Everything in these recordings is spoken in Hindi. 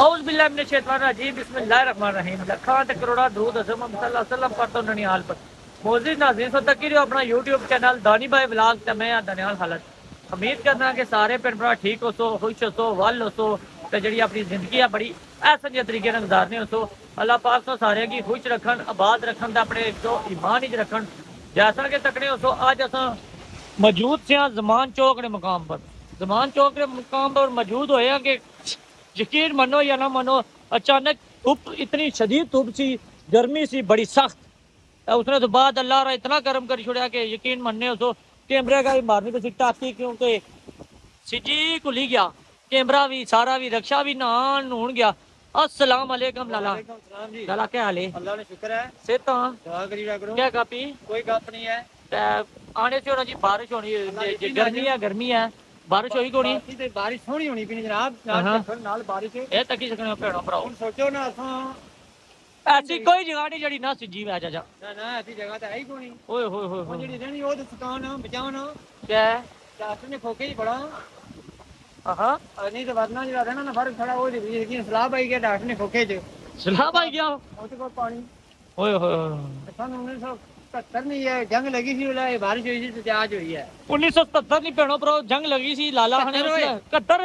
पर तो नाज़रीन, सो अपना YouTube चैनल दानी भाई मैं दनियाल हालत। उम्मीद करना कि सारे भैन भरा ठीक हो सो खुश हो सो वल हो सो ते जेह्ड़ी अपनी ज़िंदगी है बड़ी ऐसे जे तरीके गुजारने हो सो अल्लाह पाक तो सारे गी खुश रखन, आबाद रखन अपने जो ईमान च रखन। जैसा कि तकने हो सो असां मौजूद से जमान चौक ने मुकाम पर। जमान चौक के मुकाम पर मौजूद होए कि यकीन मनो या ना मनो अचानक धूप इतनी शदीद धूप सी गर्मी सी बड़ी सख्त। उसने तो बाद अल्लाह रा इतना गर्म कर छोड़ा कि यकीन मनने तो कैमरे का भी मारनी पसी टाकी क्योंकि सिजी खुली गया कैमरा भी सारा भी रक्षा भी नहान नून गया। अस्सलाम वालेकुम लाला लाला क्या हाल है? अल्लाह ने शुक्र है। सेहत क्या कापी कोई गप नहीं है। आने से होना जी बारिश होनी गर्मी है गर्मी है। ਬਾਰਿਸ਼ ਹੋਈ ਕੋਣੀ ਤੇ ਬਾਰਿਸ਼ ਹੋਣੀ ਹੋਣੀ ਪਈ ਜਨਾਬ। ਨਾਲ ਨਾਲ ਬਾਰਿਸ਼। ਇਹ ਤੱਕੀ ਸਕਣਾ ਭੈਣੋ ਭਰਾਓ? ਹੁਣ ਸੋਚੋ ਨਾ ਅਸਾਂ ਐਸੀ ਕੋਈ ਜਗ੍ਹਾ ਨਹੀਂ ਜਿਹੜੀ ਨਾ ਸਿੱਜੀ ਆ ਜਾ ਨਾ ਨਾ ਐਸੀ ਜਗ੍ਹਾ ਤਾਂ ਹੈ ਹੀ ਕੋਣੀ ਓਏ ਹੋਏ ਹੋਏ ਹੋਏ। ਜਿਹੜੀ ਰਹਿਣੀ ਉਹ ਤਾਂ ਸਤਾਉਣ ਬਚਾਉਣ। ਕਿਆ? ਚਾਸ ਨੇ ਖੋਕੇ ਹੀ ਬੜਾ। ਆਹਾ। ਅਹ ਨਹੀਂ ਵਰਨਾ ਜਿਹੜਾ ਰਹਿਣਾ ਨਾ ਫ਼ਰਕ ਥੜਾ ਉਹ ਜਿਹੜੀ ਹੈਗੀ ਸਲਾਬ ਗਿਆ ਡਾਕਟਰ ਨੇ ਖੋਕੇ 'ਚ। ਸਲਾਹ ਪਾਈ ਗਿਆ ਉਹ? ਤੇ ਕੋਲ ਪਾਣੀ। ਓਏ ਹੋਏ ਹੋਏ ਸਾਨੂੰ ਉਹਨੇ ਸਭ 1977 ਨਹੀਂ ਇਹ ਜੰਗ ਲੱਗੀ ਸੀ ਉਹਲਾ ਬਾਰਿਸ਼ ਹੋਈ ਸੀ ਤੇ ਅੱਜ ਹੋਈ ਹੈ। 1977 ਨਹੀਂ ਭੈਣੋ ਭਰਾ ਜੰਗ ਲੱਗੀ ਸੀ ਲਾਲਾ ਹਣੇ 71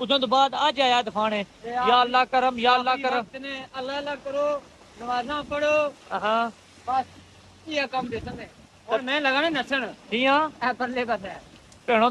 ਉਸੋਂ ਤੋਂ ਬਾਅਦ ਅੱਜ ਆਇਆ ਤੂਫਾਨ ਹੈ ਯਾ ਅੱਲਾ ਕਰਮ ਯਾ ਅੱਲਾ ਕਰਮ। ਨੇ ਅੱਲਾ ਅੱਲਾ ਕਰੋ ਨਮਾਜ਼ਾਂ ਪੜੋ ਹਾਂ ਬਸ ਇਹ ਕੰਮ ਦੇ ਨੇ ਮੈਂ ਲਗਾਣੇ ਨਸਣ। ਠੀਕ ਆ? ਇਹ ਪਰਲੇ ਪਾਸੇ ਭੈਣੋ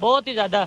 ਬਹੁਤ ਹੀ ਜ਼ਿਆਦਾ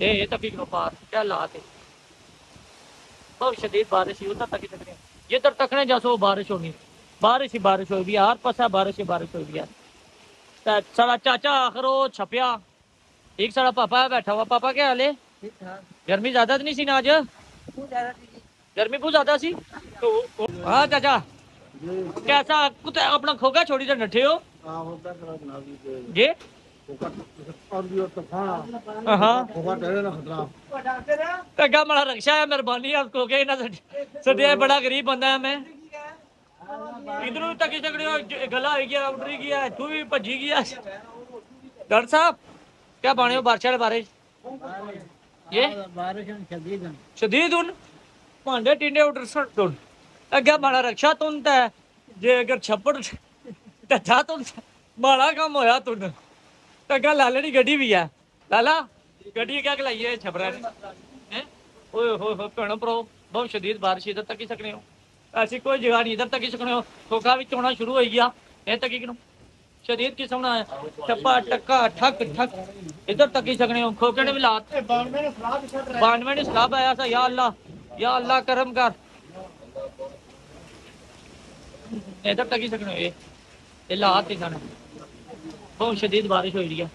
ये तो ये तक गिलोपार क्या लात है? बहुत शदीद बारिश ही उधर तक ही तकने जिधर तकने जासो बारिश होगी। बारिश ही बारिश होगी हर पासा बारिश ही बारिश होगी यार। सारा चाचा आखिर वो छपया। एक सारा पापा बैठा हुआ। पापा क्या हाल है? गर्मी ज़्यादा तो नहीं सी ना आज? गर्मी बहुत ज़्यादा सी? तो हाँ चाचा। कैसा? अपना खोगा छोड़ी तो नठे हो? ये होता है जनाब जी जे और भी तूफ़ान हाँ होगा डरे ना खतरा डॉक्टर टग्गा माड़ा रक्षा है मेहरबानी आपको के ना सटिया बड़ा गरीब बंदा है मैं इधरों तक ही सकड़े हो ज- गला हो गया उडरी गया तू भी भजी गया डॉक्टर साहब क्या बाने हो बारिश वाले बारे च? ये बारिश शदीद शदीद उन भांडे टिंडे उडर सट तुन अग्गे माड़ा रक्षा तुन ते जे अगर छप्पड़ टचा तुन माड़ा काम होया तुन टग्गा लाले दी गड्डी भी है लाला गड्डी क्या गलाई है छपरा ने हैं ओए होए होए भैणो भ्रो बहुत शदीद बारिश इधर तक ही सकने हो ऐसी कोई जगह नहीं इधर तक ही सकने हो खोखा भी चोना शुरू हो गया ये तक ही क्यों शदीद किस्म ना है टप्पा टक्का ठक ठक इधर तक ही सकने हो खोखे ने भी लात बानवे ने सलाह भी छट बानवे ने सलाब बहुत शदीद बारिश हो रही है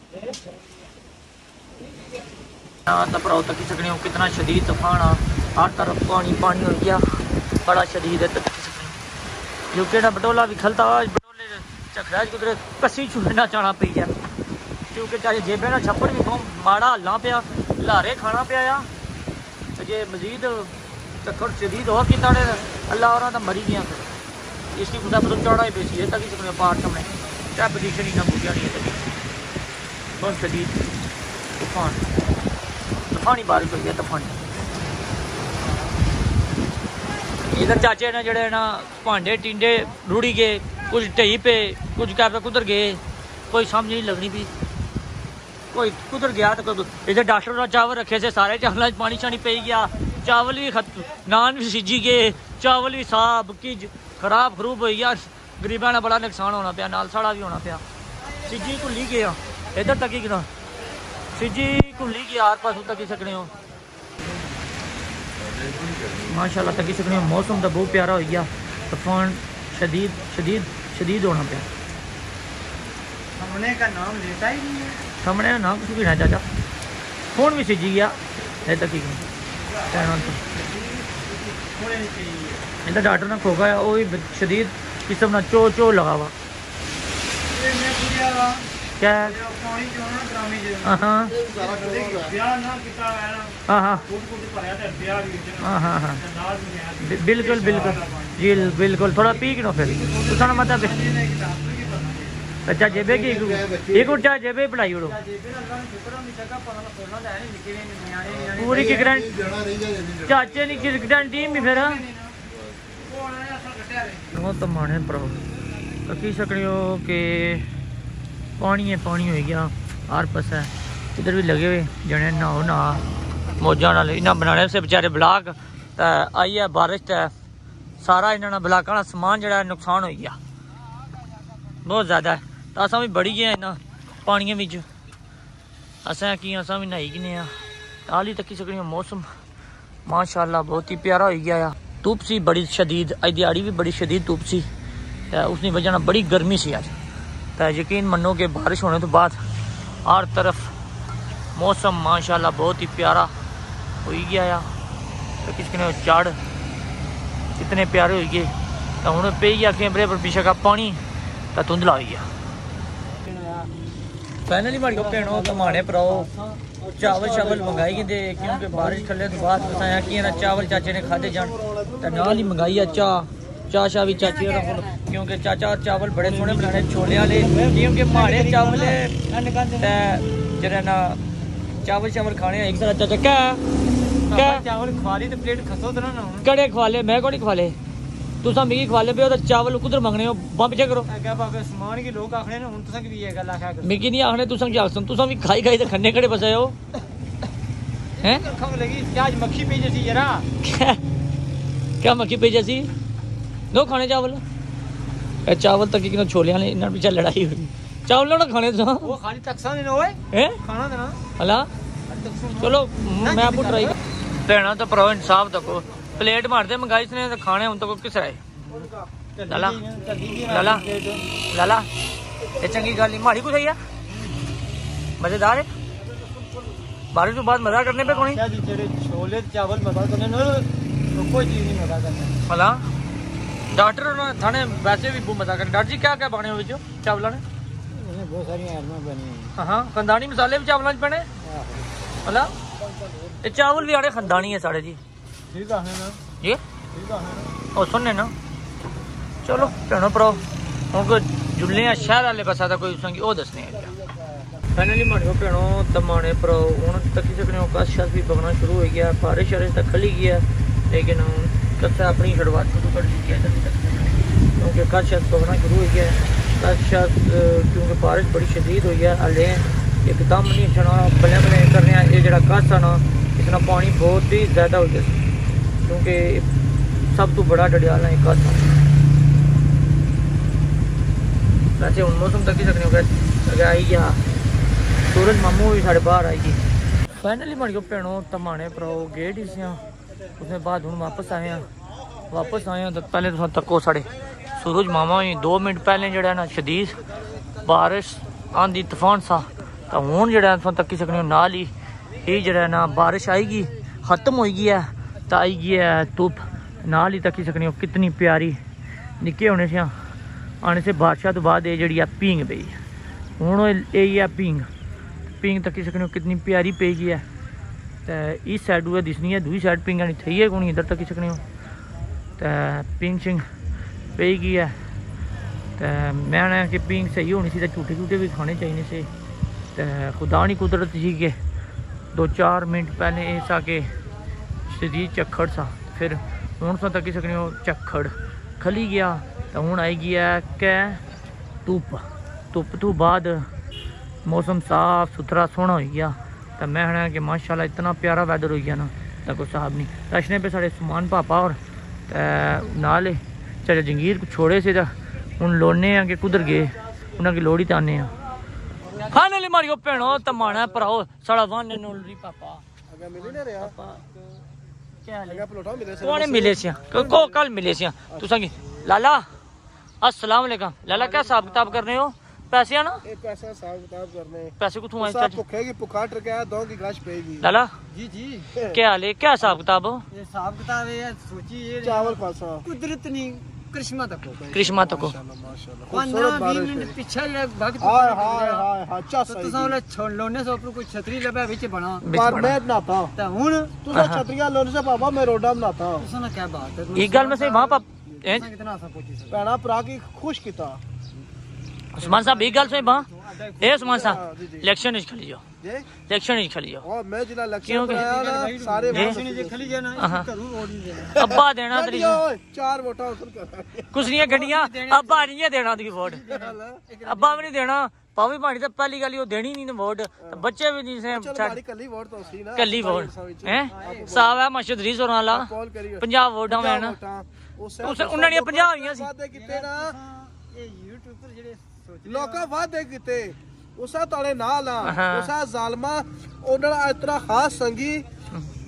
कितना शदीद तूफ़ान हर तरफ़ पानी पानी हो गया बड़ा शदीद है तक ना बटोला भी खलता बटोले चखरा कुदरे कसी छुड़ना चाहना पी गया क्योंकि चाहे जेबे ना छप्पड़ भी बहुत माड़ा हलना पिया लारे खाना पिया जे मजीद तकड़ शदीद हो कि अल्लाह और मरी गया इसकी खुदा चौड़ा ही बेची है तक सकने पार सामने क्या पोजीशन ही ना पूछा नहीं है बहुत शदीद तूफ़ान तूफानी बारिश हुई है तूफानी इधर चाचे ने जड़े ना भांडे टिंडे रुड़ी गए कुछ ढई पे कुछ क्या पे कुधर गए कोई समझ नहीं लगनी भी कोई कुधर गया तो कोई इधर डॉक्टर ने चावल रखे थे सारे चावल च पानी शानी पी गया चावल भी खत नान भी सिजी गए चावल भी साफ़ की खराब खरूब हो गया गरीबा ने बड़ा नुकसान होना पाया नाल साड़ा भी होना पाया। सिजी घुली गया इधर तक ही गिना सिजी घुली गया आर पास तक ही सकने हो। माशाल्लाह तक ही। सकने मौसम तो बहुत प्यारा हो गया तूफ़ान शदीद शदीद शदीद होना पाया। हमने का नाम लेता ही नहीं है। सामने ना कुछ भी चाचा। फ़ोन भी सिजी गया इधर तक ही कहना तो होने नहीं चाहिए इधर डॉक्टर ने खोखा है वो भी शदीद किस्म ना चो चो लगा हुआ ये मैं पूछा वा क्या है जो पानी जो ना ग्रामी जो हाँ हाँ ब्याह ना किता है ना हाँ हाँ कुछ कुछ भरया ते ब्याह भी ਵਿੱਚ हाँ हाँ हाँ ਨਾਲ ਵੀ ਹੈ बि- बिल्कुल बिल्कुल जी बिल्कुल थोड़ा पी गिनो फिर बहुत माने प्रॉब्लम तो सकने के पानी है पानी हो गया हर पास है इधर भी लगे हुए जने नहाओ ना मौजा इन्हें बनाने से बेचारे ब्लाक तो आई है बारिश तो सारा इन्होंने ब्लाक का समान जरा नुकसान हो गया बहुत ज़्यादा तो असा भी बड़ी गए इन्हों पानियों बिच असें कि असा भी नहाई गए हाल ही तक सकने मौसम माशाला बहुत ही प्यारा हो गया धूप सी बड़ी शदीद अड़ी दिहाड़ी भी बड़ी शदीद धूप सी उसकी वजह ना बड़ी गर्मी सी अज तो यकीन मनो कि बारिश होने तो बाद हर तरफ़ मौसम, माशाल्लाह, बहुत ही प्यारा हो गया या। तो किसने चाड़ कितने प्यारे हो गए तो हूँ पे ही आखिर बरे पर का पानी तो धुंधला हो गया फाइनली हमारी भेनों कमाने भराओ चावल शावल मंगाई गे क्योंकि बारिश थले तो बाद बताया कि ना चावल चाचे ने खाधे जान तो नाल ही मंगाई है चाह चाह शाह भी चाची और क्योंकि चाचा चावल बड़े सोहने बनाने छोले आले क्योंकि माड़े चावल जेह्ड़ा ना चावल शावल खाने एक सारा चाचा क्या क्या चावल खवा ली ते प्लेट खसो ना कड़े खवा ले मैं कोनी खवा ले ਤੁਸੀਂ ਮਿਗੀ ਖਵਾਲੇ ਪਿਓ ਤਾਂ ਚਾਵਲ ਕੁਦਰ ਮੰਗਣੇ ਹੋ ਬੰਬ ਚੇ ਕਰੋ अगर बाबे समान के लोग आखने ना उन तो भी ये गल आखा कर ਮਿਗੀ ਨਹੀਂ ਆਖਣੇ ਤੁਸੀਂ ਕੀ ਆਖਸਨ ਤੁਸੀਂ ਵੀ ਖਾਈ ਖਾਈ ਤੇ ਖੰਨੇ ਕੜੇ ਫਸੇ ਹੋ हैं खम लगी क्या आज मक्खी पे जैसी जरा क्या क्या मक्खी पे जैसी नो खाने चावल ਇਹ ਚਾਵਲ ਤੱਕ ਕਿਨੋਂ ਛੋਲਿਆਂ ਨੇ ਇਹਨਾਂ ਪਿੱਛੇ ਲੜਾਈ ਹੋਈ ਚਾਵਲ ਨਾ ਖਾਣੇ ਸਾਂ वो खाली तकसा नहीं ना ओए ਹੈ खाना देना ਹਲਾ ਚਲੋ ਮੈਂ ਆਪੂ ਟਰਾਈ ਭੈਣਾ ਤਾਂ ਪ੍ਰੋ ਇਨਸਾਫ ਤੱਕੋ ਪਲੇਟ ਮਾਰਦੇ ਮੰਗਾਈ ਸਨੇ ਤੇ ਖਾਣੇ ਹੁਣ ਤੱਕ ਕਿਸ ਰਾਏ ਲਾਲਾ ਲਾਲਾ ਲਾਲਾ ਇਹ ਚੰਗੀ ਗੱਲ ਨਹੀਂ ਮਾੜੀ ਕੁਛ ਹੈ ਮਜ਼ੇਦਾਰ ਹੈ ਬਾਰਿਸ਼ ਤੋਂ ਬਾਅਦ ਮਜ਼ਾ ਕਰਨੇ पे कोनी क्या जी तेरे छोले चावल मजा करने ना तो कोई चीज नहीं मजा करने ਭਲਾ ਡਾਕਟਰ ਉਹਨਾਂ ਥਾਣੇ ਵੈਸੇ ਵੀ ਬਹੁਤ ਮਜ਼ਾ ਕਰ ਡਾਕਟਰ ਜੀ ਕਿਆ ਕਿਆ ਬਣੇ ਹੋ ਵਿੱਚੋਂ ਚਾਵਲਾਂ ਨੇ इसमें बहुत सारी आइटमें बनी ਹਾਂ ਹਾਂ ਖੰਦਾਨੀ ਮਸਾਲੇ ਵੀ ਚਾਵਲਾਂ 'ਚ ਪੈਣੇ हैं ਭਲਾ ਇਹ ਚਾਵਲ ਵੀ ਆੜੇ ਖੰਦਾਨੀ ਹੈ ਸਾਡੇ ਜੀ जी? और सुनने ना? चलो भैनों भ्रो हूँ कोई शहर आह्ले पासा दा कोई तुसेंगी ओह् दस्सने फाइनली माड़ियो भैनों तो भ्रो हूँ तक्की सकने कस शस भी बगना शुरू हो गया बारिश शारिश तक खली गया लेकिन कसा अपनी शुरुआत शुरू कर दी क्योंकि कस शस बगना शुरू हो गया कस शस क्योंकि बारिश बड़ी शदीद हुई है हाले एकदम नहीं छना बल्लें बल्लें करने ये कस आना इतना पानी बहुत ही ज़्यादा हो गया क्योंकि सब तो बड़ा डडियाल है कस वैसे हूँ मौसम तक ही सकने आई गया सूरज मामू भी साढ़े बाहर आएगी फाइनली बन गए भैनों प्रो गेट ही सियाँ। उसने बाद हूँ वापस आए हैं वापस आए हैं तो पहले तो तको साढ़े सूरज मामा ही दो मिनट पहले जड़ा ना शदीद, बारिश आंधी, तूफ़ान सा तो हूँ जड़ा तुम सकने नाल। ही ये जड़ा ना बारिश आएगी खत्म हो गई है। तो आई गई है, धुप। नाल ही तकी सकने हो, कितनी प्यारी। निक्के होने से, आने से बादशाह तो बाद ये है, पींग पई। हूँ ये है पींग। पिंग तकी सकने हो, कितनी प्यारी पे गई है। तो इस साइड हुए दिसनी है दूसरी साइड पिंग नहीं थी है कौन इधर तकी सकने हो। तो पिंग सिंह पे गई है। तो मैं आना कि पिंग सही होनी सी तो झूठे झूठे भी खाने चाहिए से। तो खुदा नहीं कुदरत सी के, दो चार मिनट पहले इस आके शदीद झक्खड़ सा फिर हूँ तो तकी सकने हो झक्खड़ खली गया तो हूँ आई गया कै धुप धुप तो बाद मौसम साफ़ सुथरा सोहना हो गया तो मैं कहना कि माशाल्लाह इतना प्यारा वैदर हो गया ना तो कोई साहब नहीं रशने पे साढ़े समान पापा और नाल चाचा जंगीर छोड़े से तो हूँ लोने कि कुधर गए उन्हें की लोड़ी तो आने हाँ नाले मारियो भैनो तमाना भराओ साढ़ा नोलरी पापा कौन मिले को कल मलेशिया सिया तू लाला अस्सलाम वालेकुम। लाला क्या हिसाब किताब कर रहे हो? पैसे ना? एक हिसाब किताब करने पैसे को साहब भुखे की पुकार ट्रक दो की गाश पेगी। लाला? जी जी। क्या हाल है? क्या हिसाब किताब हिसाब किताब है सोची ये चावल पासा। कुदरत नहीं। कृष्णा तक कृष्णा तक खुश किया इलेक्शन इलेक्शन ही खली जाओ मैं जिला इलेक्शन कराया ना सारे इलेक्शन जे खली जाना घरू वोट नहीं देना अब्बा देना तेरी चार वोटा उधर कर कुछ नहीं गड्डियां अब्बा नहीं देना तेरी वोट अब्बा भी नहीं देना ਪਾਵੇ ਭਾਣੀ ਤਾਂ ਪਹਿਲੀ ਗੱਲ ਉਹ ਦੇਣੀ ਨਹੀਂ ਵੋਟ ਬੱਚੇ ਵੀ ਨਹੀਂ ਸੇ ਸਾਡੀ ਕੱਲੀ ਵੋਟ ਤਾਂ ਸੀ ਨਾ ਕੱਲੀ ਵੋਟ। ਹੈ? ਸਾਹਿਬ ਹੈ ਮਸ਼ਹਦ ਰੀ ਸੋਨਾ ਲਾ 50 ਵੋਟਾਂ ਮੈਂ ਨਾ। ਉਸ ਉਹਨਾਂ ਦੀਆਂ ਪੰਜਾਬ ਹੋਈਆਂ ਸੀ। ਵਾਦੇ ਕੀਤੇ ਨਾ। ਇਹ ਯੂਟਿਊਬਰ ਜਿਹੜੇ ਲੋਕਾਂ ਵਾਦੇ ਕੀਤੇ। ਉਸਾ ਤਾਲੇ ਨਾਲ ਆ ਉਸਾ ਜ਼ਾਲਮਾ ਉਹਨਾਂ ਦਾ ਇਤਰਾ ਖਾਸ ਸੰਗੀ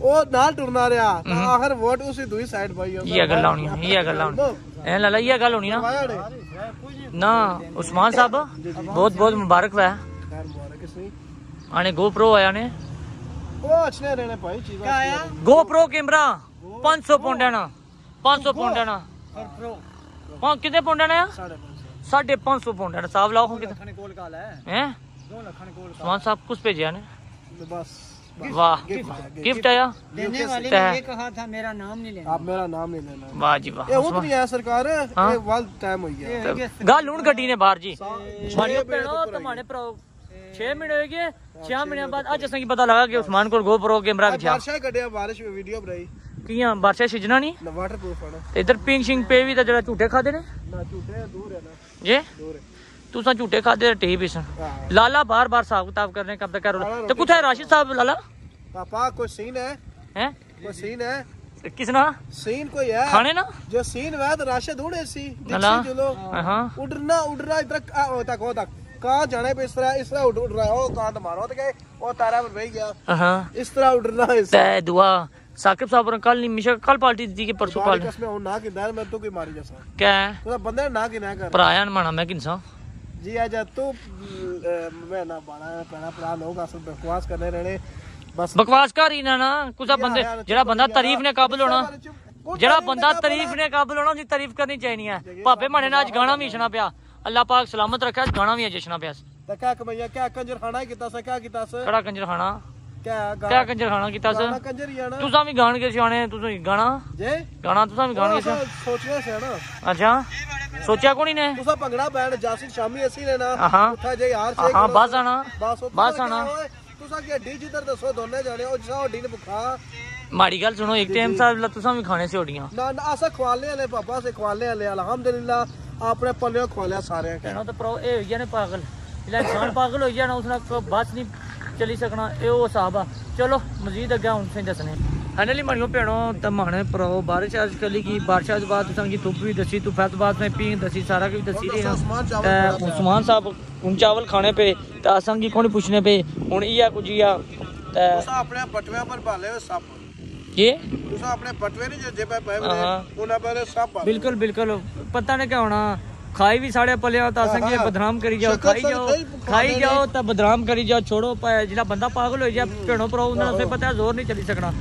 ਉਹ ਨਾਲ ਟੁਰਨਾ ਰਿਹਾ। ਆਖਰ ਵੋਟ ਉਸੇ ਦੂਈ ਸਾਈਡ ਪਾਈ ਇਹ ਗੱਲ ਆਉਣੀ ਇਹ ਗੱਲ ਆਉਣੀ। ਐ ਲਾਲਾ ਇਹ ਗੱਲ ਹੋਣੀ ਨਾ। ਨਾ ਉਸਮਾਨ ਸਾਹਿਬ ਬਹੁਤ ਬਹੁਤ ਮੁਬਾਰਕ ਵਾ। ਆਣੇ ਗੋਪਰੋ ਆਇਆ ਨੇ। ਉਹ ਅਛਨੇ ਰਹਿਣੇ ਭਾਈ ਚੀਜ਼ਾਂ ਗੋਪਰੋ ਕੈਮਰਾ 500 ਪੌਂਡਾਂ 500 ਪੌਂਡਾਂ ਪਰ। ਪ੍ਰੋ ਕਿਤੇ ਪੌਂਡਾਂ ਆ? साढ़े पाँच सौ पाउंड है ना साहब लाओ हैं। साहब कुछ भेजा ने? तो वाह। गिफ्ट आया? तो ने कहा था मेरा नाम नहीं लेना। आप मेरा नाम नहीं लेना। वाह जी वाह वो तो भी है सरकार हाँ? वाल टाइम हो। गया गल हुन गड्डी ने बाहर जी। मारियो पेड़ो तुम्हारे भ्राओ छह महीने हो गए छह महीने बाद अज असें पता लगा कि उस्मान को गोप्रो कैमरा भी बारिश कड्या बारिश में वीडियो बनाई। कियाँ बारिश छिजना नहीं वाटरप्रूफ इधर पिंग शिंग पे भी तो जरा झूठे खादे ने? ना झूठे दूर है ना। ये? तुसा झूठे खादे टी पीसन हाँ। लाला बार बार हिसाब किताब करने कब तक तो कुछ है राशिद साहब लाला? पापा कोई सीन है? हैं? कोई सीन है? किस सीन कोई है? खाने ना? जो सीन है तो राशिद उड़े सी। चलो हाँ उड़ना उड़ना इधर तक हो तक। कहाँ जाने पे इस तरह इस तरह उड़ रहा है। ओ कहाँ तो मारो तो गए। ओ तारा पर बह गया। हाँ। इस तरह उड़ना है दुआ। ਦੁਆ ਸਾਕਿਬ ਸਾਹਿਬ ਨੇ ਕੱਲ ਨਹੀਂ ਮਿਸ਼ਾ ਕੱਲ ਪਾਰਟੀ ਦਿੱਤੀ ਕਿ ਪਰਸੋਂ ਕੱਲ बारिश में ना कि दार मैं तो कोई मारी जैसा ਕਹਿ ਉਹਦਾ ਬੰਦੇ ਨਾ ਕਿ ਨਾ ਕਰ ਭਰਾਇਆ ਮਾਣਾ ਮੈਂ ਕਿਨਸਾ ਜੀ ਆ ਜਾ ਤੂੰ ਅਹ, ਮੈਂ ਨਾ ਬਾਣਾ ਪੈਣਾ ਭਰਾ ਲੋਕ ਅਸਲ ਬਕਵਾਸ ਕਰਨੇ ਰਹਿਣੇ ਬਸ ਬਕਵਾਸ ਕਰ ਹੀ ਨਾ ਨਾ ਕੁਛਾ ਬੰਦੇ ਜਿਹੜਾ ਬੰਦਾ ਤਾਰੀਫ ਨੇ ਕਾਬਲ ਹੋਣਾ ਜਿਹੜਾ ਬੰਦਾ ਤਾਰੀਫ ਨੇ ਕਾਬਲ ਹੋਣਾ ਉਹਦੀ ਤਾਰੀਫ ਕਰਨੀ ਚਾਹੀਦੀ ਹੈ ਭਾਪੇ ਮਾਣੇ ਨੇ ਅੱਜ ਗਾਣਾ ਵੀ ਛਣਾ ਪਿਆ ਅੱਲਾਹ ਪਾਕ ਸਲਾਮਤ ਰੱਖਿਆ ਅੱਜ ਗਾਣਾ ਵੀ ਜਸ਼ਨਾ ਪਿਆ ਤਾਂ ਕਿਆ ਕਮਈਆ ਕਿਆ ਕੰਜਰ ਖਾਣਾ ਹੀ ਕੀਤਾ ਸਾ ਕਿਆ ਕੀਤਾ ਸਾ ਕਿਹੜਾ ਕੰਜਰ ਖਾਣਾ ਕਿਆ ਕਿਆ ਕੰਜਰ ਖਾਣਾ ਕੀਤਾ ਗਾਣਾ ਸ ਕੰਜਰ ਹੀ ਆਣਾ ਤੁਸੀਂ ਵੀ ਗਾਣ ਕੇ ਸਿਆਣੇ ਤੁਸੀਂ ਗਾਣਾ? ਜੇ? ਗਾਣਾ ਤੁਸੀਂ ਵੀ ਗਾਣ ਕੇ ਸਿਆਣੇ ਸੋਚਿਆ ਸੀ ਨਾ। ਅੱਛਾ। ਸੋਚਿਆ ਕੋਣੀ ਨੇ? ਤੁਸੀਂ ਭੰਗੜਾ ਬੈਂਡ ਜਾਸੀ ਸ਼ਾਮੀ ਅਸੀਂ ਲੈਣਾ। ਉੱਠਾ ਜੇ ਯਾਰ ਹਾਂ ਬਸ ਆਣਾ। ਬਸ ਆਣਾ? ਤੁਸੀਂ ਕਿ ਡੀ ਜਿੱਧਰ ਦੱਸੋ ਦੋਨੇ ਜਾਣੇ ਉਹ ਜਿਹਾ ਓਡੀ ਨੇ ਭੁੱਖਾ। ਮਾੜੀ ਗੱਲ ਸੁਣੋ ਇੱਕ ਟਾਈਮ ਸਾਹਿਬ ਤੁਸੀਂ ਵੀ ਖਾਣੇ ਸੀ ਓਡੀਆਂ। ਨਾ ਨਾ ਅਸਾਂ ਖਵਾਲੇ ਵਾਲੇ ਪਾਪਾ ਸੇ ਖਵਾਲੇ ਵਾਲੇ ਅਲਹਮਦੁਲਿਲਾ ਆਪਣੇ ਪੱਲੇ ਖਵਾਲਿਆ ਸਾਰਿਆਂ ਕਹਿਣਾ। ਤਾਂ ਪ੍ਰੋ ਇਹ ਹੋਈ ਜਾਣੇ ਪਾਗਲ। ਜਿਹੜਾ ਇਨਸਾਨ ਪਾਗਲ ਹੋਈ ਜਾਣਾ ਉਸ ਨਾਲ ਬਸ ਨਹੀਂ ਚਲੀ ਸਕਣਾ ਇਹ ਉਹ ਹਿਸਾਬ ਆ। ਚਲੋ ਮਜ਼ੀਦ ਅੱਗੇ ਹੁਣ ਸੇ ਦੱਸਣੇ। ਅਨਲੀ ਮਣਿਓ ਭੈਣੋ ਤਾਂ ਮਾਣੇ ਪ੍ਰੋ ਬਾਰਿਸ਼ ਅੱਜ ਕੱਲੀ ਕੀ ਬਾਰਿਸ਼ ਤੋਂ ਬਾਅਦ ਤੁਸੀਂ ਧੁੱਪ ਵੀ ਦੱਸੀ ਤੋਂ ਬਾਅਦ ਮੈਂ ਪੀਂਗ ਦੱਸੀ ਸਾਰਾ ਕੁਝ ਦੱਸੀ ਰਹੀ ਤੇ ਉਸਮਾਨ ਸਾਹਿਬ ਹੁਣ ਚਾਵਲ ਖਾਣੇ ਪਏ ਤਾਂ ਅਸਾਂ ਕੀ ਕੋਣ ਪੁੱਛਣੇ ਪਏ ਹੁਣ ਇਹ ਆ ਕੁਝ ਹੀ ਆ ਤੇ ਤੁਸੀਂ ਆਪਣੇ ਪਟਵਿਆਂ ਪਰ ਭਾਲੇ ਹੋ ਸੱਪ। ਇਹ ਤੁਸੀਂ ਆਪਣੇ ਪਟਵੇ ਨਹੀਂ ਜੇ ਪੈ ਪਏ ਹਾਂ। ਉਹਨਾਂ ਪਰ ਸੱਪ। ਬਿਲਕੁਲ ਬਿਲਕੁਲ। ਪਤਾ ਨਹੀਂ ਕਿਆ ਹੋਣਾ। खाई भी साढ़े पलिया तो बदनाम करी जाओ खाई जाओ खाई जाओ तो बदनाम करी जाओ छोड़ो जो बंदा पागल हो जाए भेड़ो भ्राओ पता है ज़ोर नहीं चली सकना।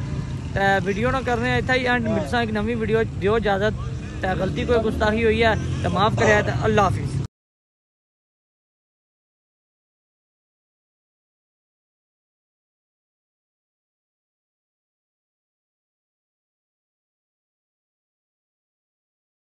तो वीडियो ना करने इतना ही एंड मिलसा एक नवी वीडियो दियो इजाज़त गलती कोई गुस्ताखी हुई है तो माफ़ कराया तो अल्लाह हाफि